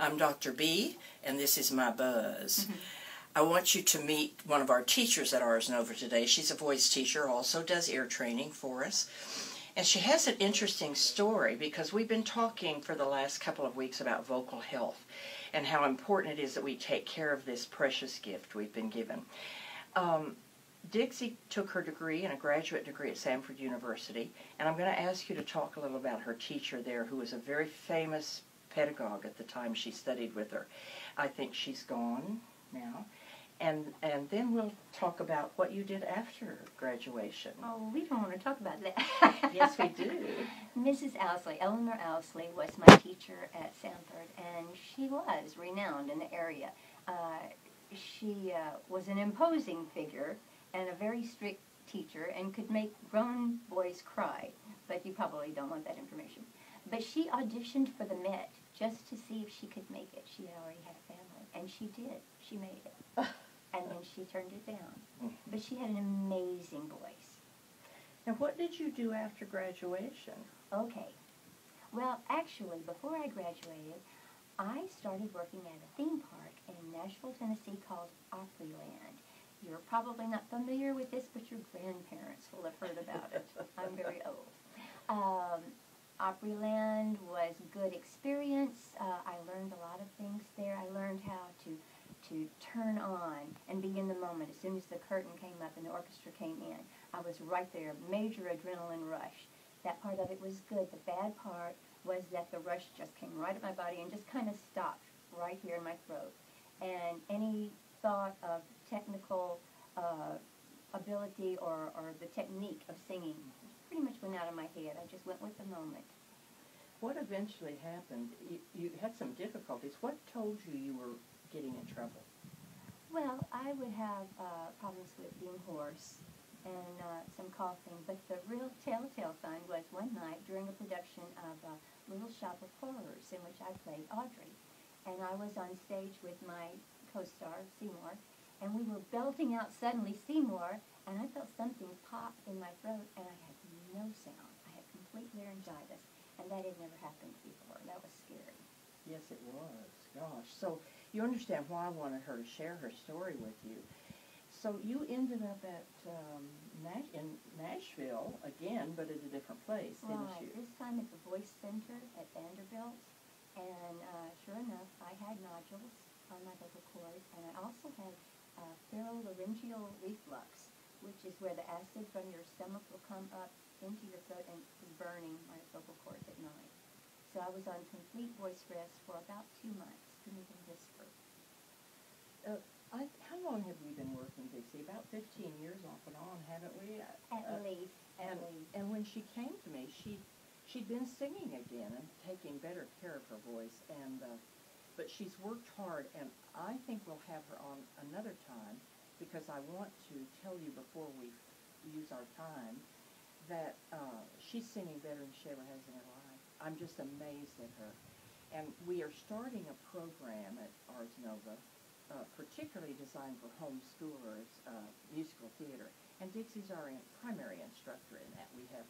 I'm Dr. B, and this is my buzz. I want you to meet one of our teachers at Ars Nova today. She's a voice teacher, also does ear training for us. And she has an interesting story because we've been talking for the last couple of weeks about vocal health and how important it is that we take care of this precious gift we've been given. Um, Dixie took her degree and a graduate degree at Samford University, and I'm going to ask you to talk a little about her teacher there, who was a very famous pedagogue at the time she studied with her. I think she's gone now. And, and then we'll talk about what you did after graduation. Oh, we don't want to talk about that. Yes, we do. Mrs. Owsley, Eleanor Owsley, was my teacher at Samford, and she was renowned in the area. Uh, she uh, was an imposing figure and a very strict teacher and could make grown boys cry, but you probably don't want that information. But she auditioned for the Met just to see if she could make it. She had already had a family, and she did. She made it. and then she turned it down. But she had an amazing voice. Now, what did you do after graduation? Okay. Well, actually, before I graduated, I started working at a theme park in Nashville, Tennessee called Opryland. You're probably not familiar with this, but your grandparents will have heard about it. I'm very old. Um, Opryland was a good experience. Uh, I learned a lot of things there. I learned how to to turn on and be in the moment. As soon as the curtain came up and the orchestra came in, I was right there. Major adrenaline rush. That part of it was good. The bad part was that the rush just came right at my body and just kind of stopped right here in my throat. And any thought of technical uh, ability or, or the technique of singing pretty much went out of my head. I just went with the moment. What eventually happened? You, you had some difficulties. What told you you were getting in trouble? Well, I would have uh, problems with being hoarse and uh, some coughing, but the real telltale sign was one night during a production of uh, Little Shop of Horrors in which I played Audrey. And I was on stage with my co-star, Seymour, and we were belting out suddenly Seymour, and I felt something pop in my throat, and I had no sound. I had complete laryngitis, and that had never happened before. That was scary. Yes, it was. Gosh. So you understand why I wanted her to share her story with you. So you ended up at um, Nash- in Nashville again, but at a different place, didn't Right. you? This time at the Voice Center at Vanderbilt, and uh, sure enough, I had nodules on my vocal cords, and I also had uh, pharyngeal reflux, where the acid from your stomach will come up into your throat and is burning my vocal cords at night. So I was on complete voice rest for about two months, couldn't even whisper. I, how long have we been working, Dixie? About 15 years off and on, haven't we? At Uh, least, at and, least. and when she came to me, she she'd been singing again and taking better care of her voice, and uh, but she's worked hard, and I think we'll have her on another time because I want to tell you before we use our time that uh, she's singing better than she ever has in her life. I'm just amazed at her, and we are starting a program at Ars Nova. Uh, particularly designed for homeschoolers, uh, musical theater. And Dixie's our in- primary instructor in that. We have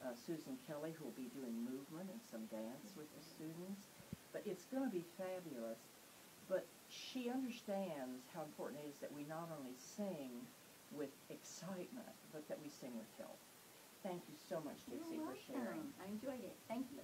uh, Susan Kelly who will be doing movement and some dance with the students. But it's going to be fabulous. But she understands how important it is that we not only sing with excitement, but that we sing with health. Thank you so much, Dixie, for sharing. I enjoyed it. Thank you.